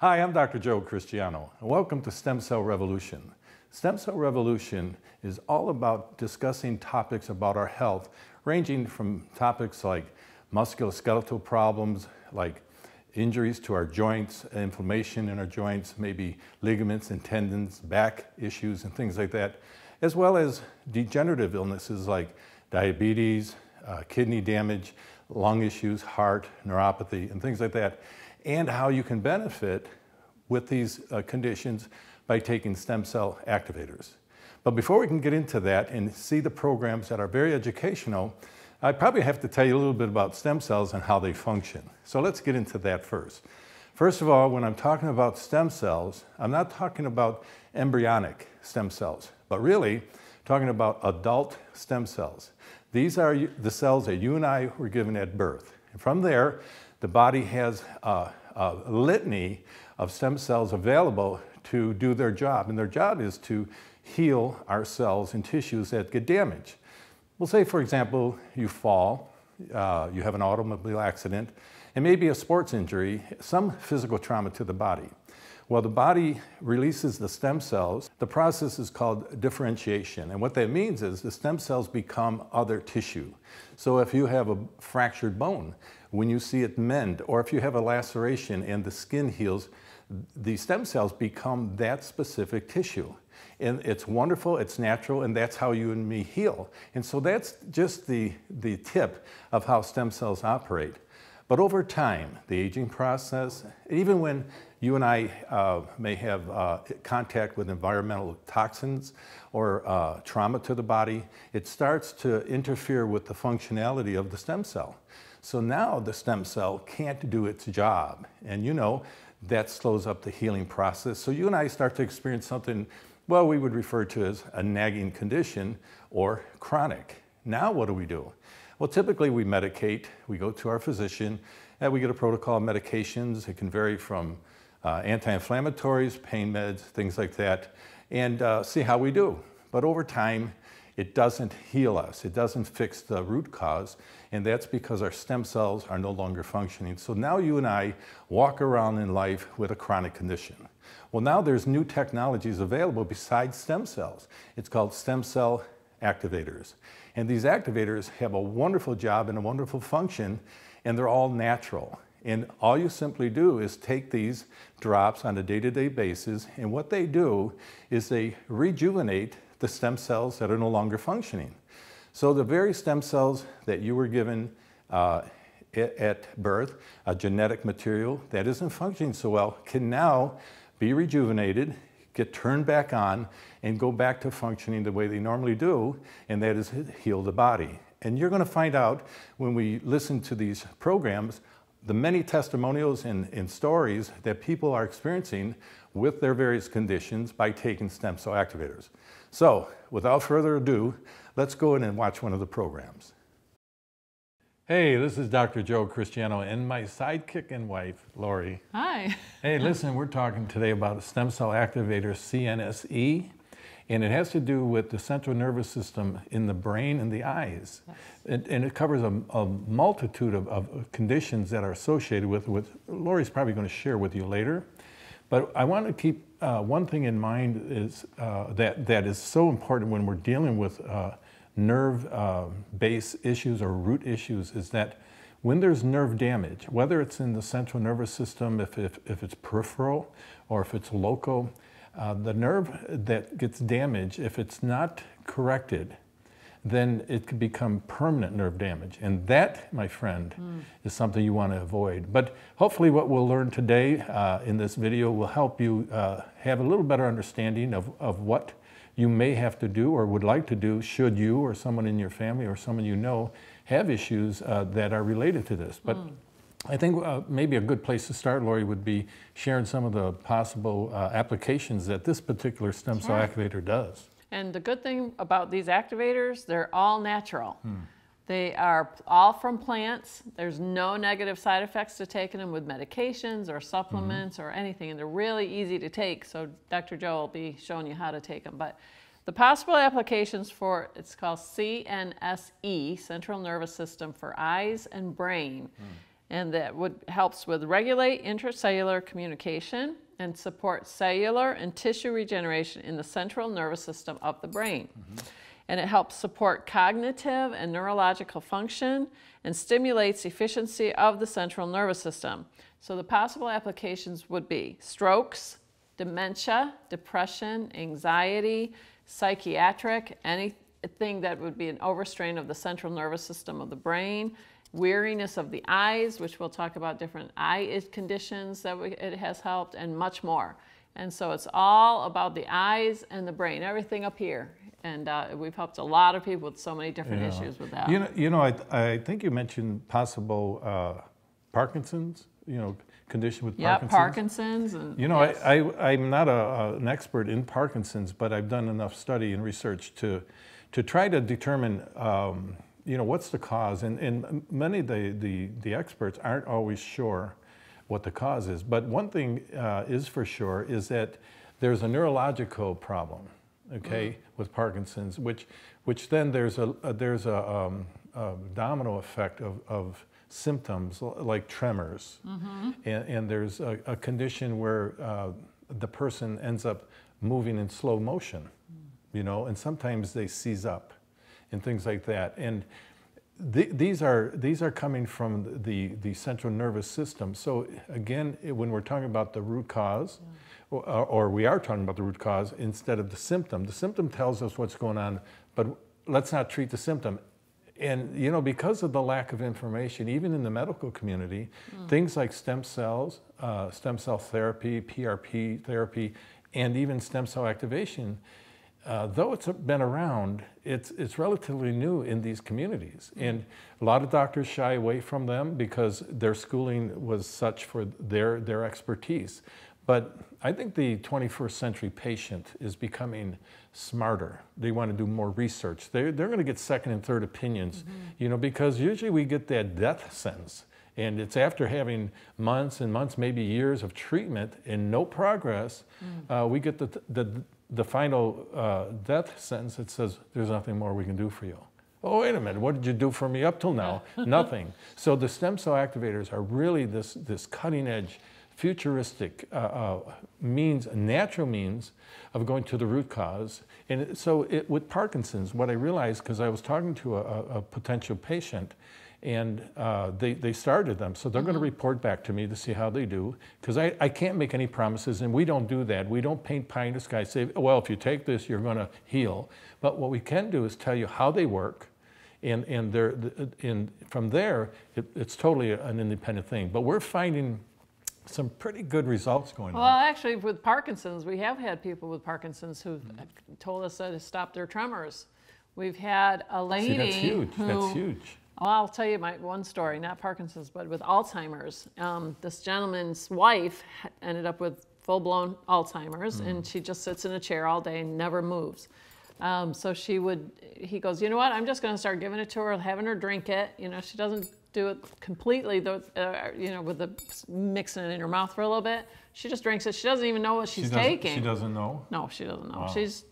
Hi, I'm Dr. Joe Christiano, and welcome to Stem Cell Revolution. Stem Cell Revolution is all about discussing topics about our health, ranging from topics like musculoskeletal problems, like injuries to our joints, inflammation in our joints, maybe ligaments and tendons, back issues and things like that, as well as degenerative illnesses like diabetes, uh, kidney damage, lung issues, heart, neuropathy, and things like that and how you can benefit with these uh, conditions by taking stem cell activators. But before we can get into that and see the programs that are very educational, I probably have to tell you a little bit about stem cells and how they function. So let's get into that first. First of all, when I'm talking about stem cells, I'm not talking about embryonic stem cells, but really talking about adult stem cells. These are the cells that you and I were given at birth. And from there, the body has a, a litany of stem cells available to do their job. And their job is to heal our cells and tissues that get damaged. We'll say, for example, you fall, uh, you have an automobile accident, and maybe a sports injury, some physical trauma to the body. Well, the body releases the stem cells. The process is called differentiation. And what that means is the stem cells become other tissue. So if you have a fractured bone, when you see it mend, or if you have a laceration and the skin heals, the stem cells become that specific tissue. And it's wonderful, it's natural, and that's how you and me heal. And so that's just the, the tip of how stem cells operate. But over time, the aging process, even when you and I uh, may have uh, contact with environmental toxins or uh, trauma to the body, it starts to interfere with the functionality of the stem cell. So now the stem cell can't do its job. And you know, that slows up the healing process. So you and I start to experience something, well, we would refer to as a nagging condition or chronic. Now what do we do? Well, typically we medicate, we go to our physician, and we get a protocol of medications. It can vary from uh, anti-inflammatories, pain meds, things like that, and uh, see how we do. But over time, it doesn't heal us. It doesn't fix the root cause. And that's because our stem cells are no longer functioning. So now you and I walk around in life with a chronic condition. Well, now there's new technologies available besides stem cells. It's called stem cell activators. And these activators have a wonderful job and a wonderful function, and they're all natural. And all you simply do is take these drops on a day-to-day basis, and what they do is they rejuvenate the stem cells that are no longer functioning. So the very stem cells that you were given uh, at birth, a genetic material that isn't functioning so well, can now be rejuvenated, get turned back on, and go back to functioning the way they normally do, and that is heal the body. And you're going to find out when we listen to these programs the many testimonials and, and, stories that people are experiencing with their various conditions by taking stem cell activators. So, without further ado, let's go in and watch one of the programs. Hey, this is Dr. Joe Christiano and my sidekick and wife, Lori. Hi. hey, listen, we're talking today about a stem cell activator, CNSE, and it has to do with the central nervous system in the brain and the eyes. Yes. And, and, it covers a, a multitude of, of, conditions that are associated with, with Lori's probably going to share with you later. But I want to keep uh, one thing in mind is uh, that, that is so important when we're dealing with uh, nerve uh, base issues or root issues is that when there's nerve damage, whether it's in the central nervous system, if, if, if it's peripheral or if it's local, uh, the nerve that gets damaged, if it's not corrected, then it could become permanent nerve damage. And that, my friend, mm. is something you want to avoid. But hopefully what we'll learn today uh, in this video will help you uh, have a little better understanding of, of what you may have to do or would like to do should you or someone in your family or someone you know have issues uh, that are related to this. But mm. I think uh, maybe a good place to start, Lori, would be sharing some of the possible uh, applications that this particular stem cell activator does. And the good thing about these activators, they're all natural. Hmm. They are all from plants. There's no negative side effects to taking them with medications or supplements mm -hmm. or anything. And they're really easy to take. So Dr. Joe will be showing you how to take them. But the possible applications for, it's called CNSE, Central Nervous System for eyes and brain. Mm. and that would helps with regulate intracellular communication and support cellular and tissue regeneration in the central nervous system of the brain. And it helps support cognitive and neurological function and stimulates efficiency of the central nervous system. So the possible applications would be strokes, dementia, depression, anxiety, psychiatric, anything that would be an overstrain of the central nervous system of the brain, weariness of the eyes, which we'll talk about different eye conditions that we, it has helped, and much more. And so it's all about the eyes and the brain, everything up here. And uh, we've helped a lot of people with so many different Yeah. issues with that. You know, you know, I, I think you mentioned possible uh, Parkinson's, you know, condition with Parkinson's. yeah, Parkinson's. Parkinson's and You know, yes. I, I, I'm not a, an expert in Parkinson's, but I've done enough study and research to, to try to determine, um, you know, what's the cause. And, and many of the, the, the experts aren't always sure what the cause is. But one thing uh, is for sure is that there's a neurological problem, okay, with Parkinson's, which, which then there's a, a there's a, um, a domino effect of, of symptoms like tremors. And, and there's a, a condition where uh, the person ends up moving in slow motion, you know, and sometimes they seize up and things like that. And th- these are these are coming from the the central nervous system. So again, when we're talking about the root cause, or, or we are talking about the root cause instead of the symptom. The symptom tells us what's going on, but let's not treat the symptom. And you know, because of the lack of information, even in the medical community, things like stem cells, uh, stem cell therapy, PRP therapy, and even stem cell activation, uh, though it's been around, it's, it's relatively new in these communities. And a lot of doctors shy away from them because their schooling was such for their, their expertise. But I think the 21st century patient is becoming smarter. They want to do more research. They're, they're going to get second and third opinions, you know, because usually we get that death sentence. And it's after having months and months, maybe years of treatment and no progress, uh, we get the, the, the final uh, death sentence that says, there's nothing more we can do for you. Oh, wait a minute, what did you do for me up till now? Nothing. So the stem cell activators are really this, this cutting edge, futuristic uh, uh, means, natural means of going to the root cause. And so it, with Parkinson's, what I realized, because I was talking to a- a potential patient, and uh, they, they started them. So they're going to report back to me to see how they do, because I, I can't make any promises, and we don't do that. We don't paint pie in the sky, say, well, if you take this, you're going to heal. But what we can do is tell you how they work, and, and, they're, and from there, it, it's totally an independent thing. But we're finding some pretty good results going Well, on. Well, actually, with Parkinson's, we have had people with Parkinson's who Mm-hmm. told us that to stop their tremors. We've had a lady See, that's huge. who, That's huge. Well, I'll tell you my one story, not Parkinson's, but with Alzheimer's. Um, this gentleman's wife ended up with full-blown Alzheimer's, Mm. and she just sits in a chair all day and never moves. Um, so she would, he goes, you know what? I'm just going to start giving it to her, having her drink it. You know, she doesn't do it completely, though, uh, you know, with the mixing it in her mouth for a little bit. She just drinks it. She doesn't even know what she's she taking. She doesn't know. No, she doesn't know. Wow. She's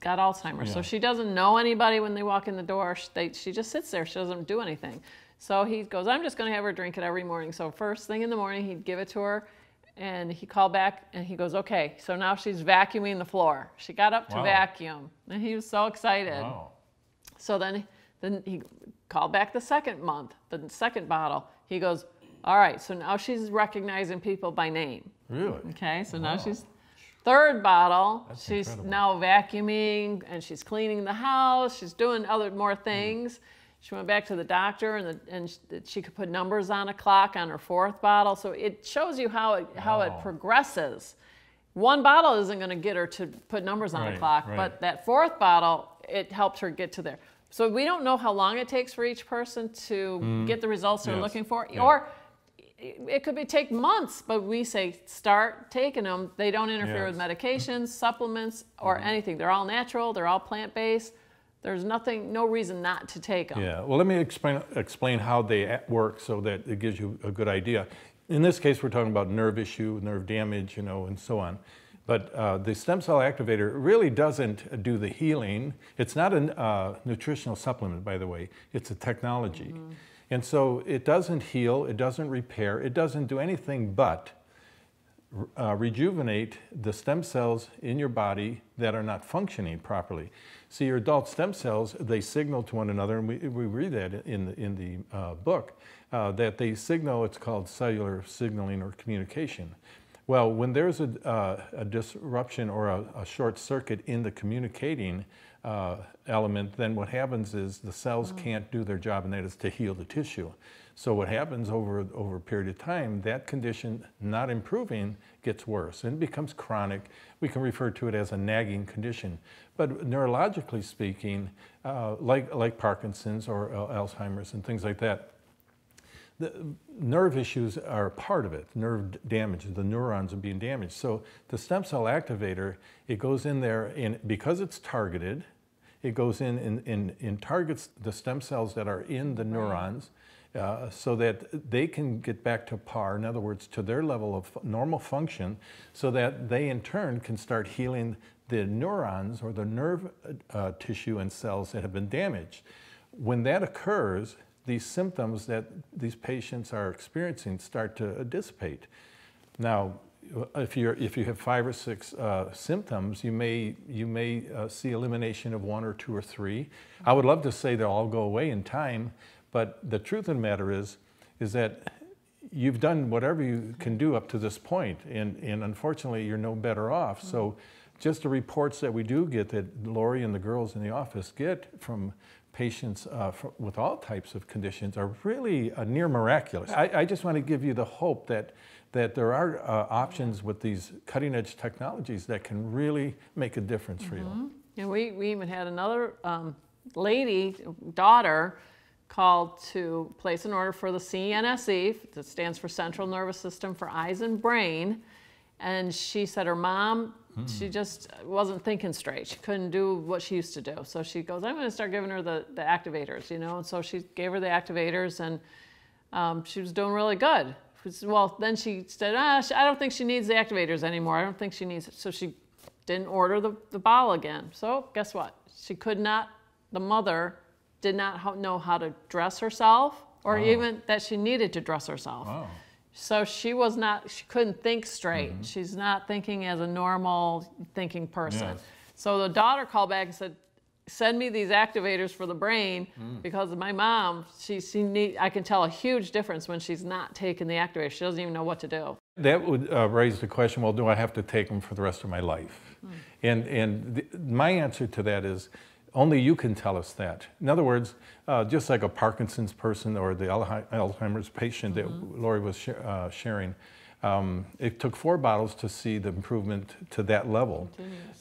got Alzheimer's, so she doesn't know anybody when they walk in the door. She, they, she just sits there. She doesn't do anything. So he goes, I'm just going to have her drink it every morning. So first thing in the morning, he'd give it to her, and he called back and he goes, okay, so now she's vacuuming the floor. She got up to Wow. vacuum, and he was so excited. Wow. So then, then he called back the second month, the second bottle. He goes, all right, so now she's recognizing people by name. Really? Okay, so now she's third bottle. That's she's incredible. now vacuuming and she's cleaning the house. She's doing other more things. She went back to the doctor and, the, and she could put numbers on a clock on her fourth bottle. So it shows you how it, how it progresses. One bottle isn't going to get her to put numbers on a clock, right. but that fourth bottle, it helped her get to there. So we don't know how long it takes for each person to mm. get the results they're. Yes, looking for, yeah. or it could be take months, but we say start taking them. They don't interfere with medications, supplements, or Mm-hmm. anything. They're all natural. They're all plant based. There's nothing, no reason not to take them. Yeah, well, let me explain, explain how they work so that it gives you a good idea. In this case, we're talking about nerve issue, nerve damage, you know, and so on. But uh, the stem cell activator really doesn't do the healing. It's not a uh, nutritional supplement, by the way. It's a technology. And so it doesn't heal, it doesn't repair, it doesn't do anything but uh, rejuvenate the stem cells in your body that are not functioning properly. See, your adult stem cells, they signal to one another, and we, we read that in the, in the uh, book, uh, that they signal, it's called cellular signaling or communication. Well, when there's a, uh, a disruption or a, a, short circuit in the communicating uh, element, then what happens is the cells mm. can't do their job, and that is to heal the tissue. So what happens over, over a period of time, that condition not improving gets worse and becomes chronic. We can refer to it as a nagging condition. But neurologically speaking, uh, like, like Parkinson's or Alzheimer's and things like that, the nerve issues are part of it, nerve damage, the neurons are being damaged. So the stem cell activator, it goes in there and because it's targeted, it goes in and, and, and targets the stem cells that are in the neurons uh, so that they can get back to par, in other words, to their level of normal function, so that they in turn can start healing the neurons or the nerve uh, tissue and cells that have been damaged. When that occurs, these symptoms that these patients are experiencing start to dissipate. Now, if, you're, if you have five or six uh, symptoms, you may, you may uh, see elimination of one or two or three. I would love to say they'll all go away in time, but the truth of the matter is, is that you've done whatever you can do up to this point, and, and unfortunately, you're no better off. So, just the reports that we do get that Lori and the girls in the office get from patients uh, for, with all types of conditions are really uh, near miraculous. I, I, just want to give you the hope that that there are uh, options with these cutting edge technologies that can really make a difference for mm -hmm. you. Mm-hmm. And we, we even had another um, lady, daughter, called to place an order for the CNSE, that stands for Central Nervous System for Eyes and Brain. And she said her mom, mm. she just wasn't thinking straight. She couldn't do what she used to do. So she goes, I'm going to start giving her the, the activators, you know. And so she gave her the activators, and um, she was doing really good. Well, then she said, ah, I don't think she needs the activators anymore. I don't think she needs it. So she didn't order the, the bottle again. So guess what? She could not, the mother did not know how to dress herself or oh. even that she needed to dress herself. Oh. So she was not, she couldn't think straight. Mm-hmm. She's not thinking as a normal thinking person. Yes. So the daughter called back and said, send me these activators for the brain mm. because my mom, she, she need, I can tell a huge difference when she's not taking the activator. She doesn't even know what to do. That would uh, raise the question, well, do I have to take them for the rest of my life? Mm. And, and the, my answer to that is, only you can tell us that. In other words, uh, just like a Parkinson's person or the Alzheimer's patient mm -hmm. that mm-hmm. Lori was sh uh, sharing, um, it took four bottles to see the improvement to that level.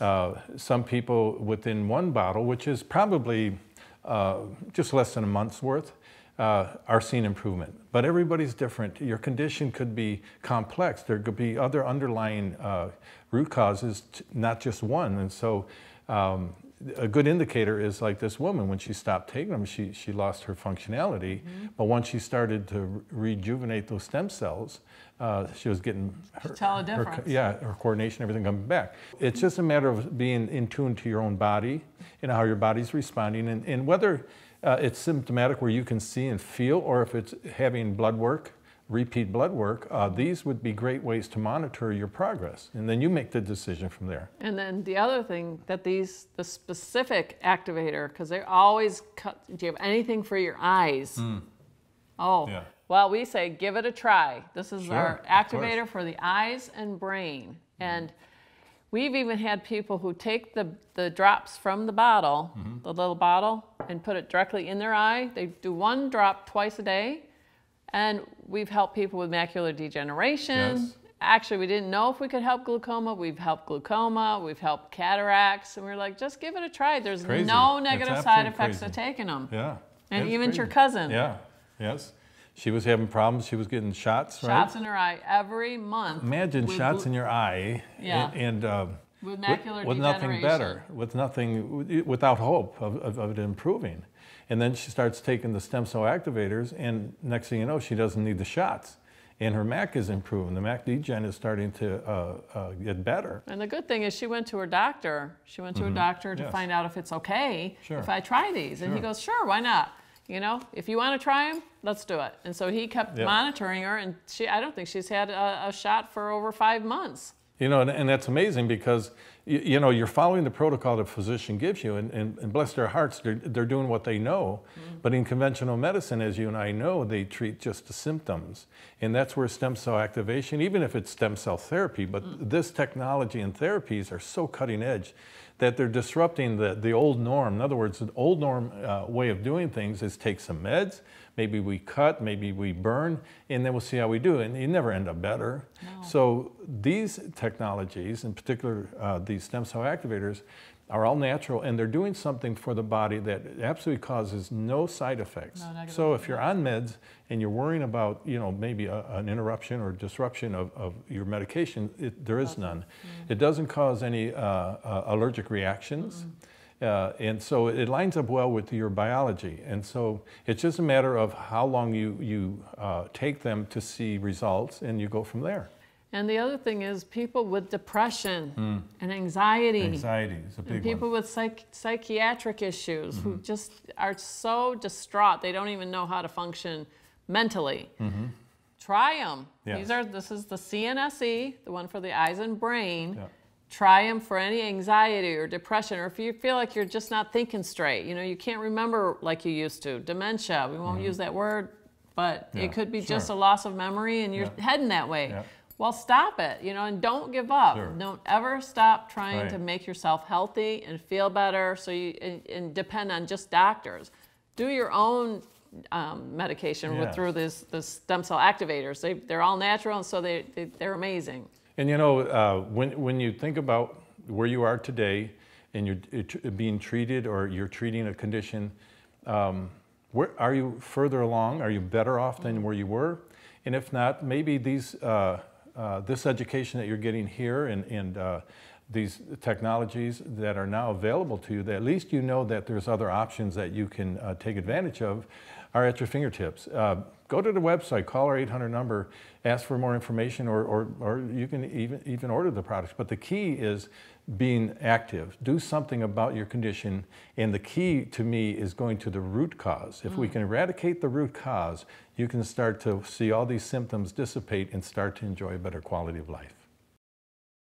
Uh, some people within one bottle, which is probably uh, just less than a month's worth, uh, are seeing improvement. But everybody's different. Your condition could be complex. There could be other underlying uh, root causes, not just one. And so um, a good indicator is like this woman when she stopped taking them she, she lost her functionality mm -hmm. but once she started to rejuvenate those stem cells uh, she was getting her, tell a difference. Her, yeah her coordination everything coming back it's just a matter of being in tune to your own body and how your body's responding and, and whether uh, it's symptomatic where you can see and feel or if it's having blood work repeat blood work, uh, these would be great ways to monitor your progress. And then you make the decision from there. And then the other thing that these, the specific activator, because they always cut, do you have anything for your eyes? Mm. Oh, yeah. well, we say give it a try. This is sure, our activator for the eyes and brain. And we've even had people who take the, the drops from the bottle, mm -hmm. the little bottle, and put it directly in their eye. They do one drop twice a day and we've helped people with macular degeneration. Yes. Actually, we didn't know if we could help glaucoma. We've helped glaucoma, we've helped cataracts, and we are like, just give it a try. There's crazy. no negative side effects crazy. to taking them. Yeah. And even crazy. your cousin. Yeah, yes. She was having problems. She was getting shots, right? Shots in her eye every month. Imagine shots in your eye. Yeah. And, and uh, with macular with, with nothing better, with nothing, without hope of, of, of it improving. And then she starts taking the stem cell activators, and next thing you know, she doesn't need the shots. And her MAC is improving. The MAC degen is starting to uh, uh, get better. And the good thing is she went to her doctor. She went to mm -hmm. her doctor to yes. find out if it's okay sure. if I try these. And sure. he goes, sure, why not? You know, if you want to try them, let's do it. And so he kept Yeah. monitoring her, and she, I don't think she's had a, a shot for over five months. You know, and, and that's amazing because, you, you know, you're following the protocol the physician gives you, and, and, and bless their hearts, they're, they're doing what they know. Mm-hmm. But in conventional medicine, as you and I know, they treat just the symptoms. And that's where stem cell activation, even if it's stem cell therapy, but mm. this technology and therapies are so cutting edge that they're disrupting the, the old norm. In other words, the old norm uh, way of doing things is take some meds, maybe we cut, maybe we burn, and then we'll see how we do. And you never end up better. So these technologies, in particular uh, these stem cell activators, are all natural and they're doing something for the body that absolutely causes no side effects. No so if you're on meds and you're worrying about, you know, maybe a, an interruption or disruption of, of your medication, it, there is none. It doesn't cause any uh, uh, allergic reactions. Uh, and so it lines up well with your biology. And so it's just a matter of how long you, you uh, take them to see results and you go from there. And the other thing is people with depression and anxiety. Anxiety is a And people one. with psych- psychiatric issues who Mm-hmm. just are so distraught they don't even know how to function mentally. Try them. These Mm-hmm. Are this is the CNSE, the one for the eyes and brain. Yeah. Try them for any anxiety or depression, or if you feel like you're just not thinking straight. You know, you can't remember like you used to. Dementia. We won't use that word, but. Yeah, it could be just a loss of memory, and you're Yeah. heading that way. Well, stop it, you know, and don't give up. Sure. Don't ever stop trying to make yourself healthy and feel better. So you and, and depend on just doctors. Do your own um, medication with Yes. through this the stem cell activators. They they're all natural, and so they, they they're amazing. And you know, uh, when, when you think about where you are today and you're being treated or you're treating a condition, um, where, are you further along? Are you better off than where you were? And if not, maybe these, uh, uh, this education that you're getting here and, and uh, these technologies that are now available to you, that at least you know that there's other options that you can uh, take advantage of, are at your fingertips. Go to the website, call our 800 number, ask for more information, or, or, or you can even, even order the products. But the key is being active. Do something about your condition. And the key to me is going to the root cause. If we mm. can eradicate the root cause, you can start to see all these symptoms dissipate and start to enjoy a better quality of life.